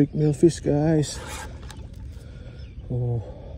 big millfish guys. Oh.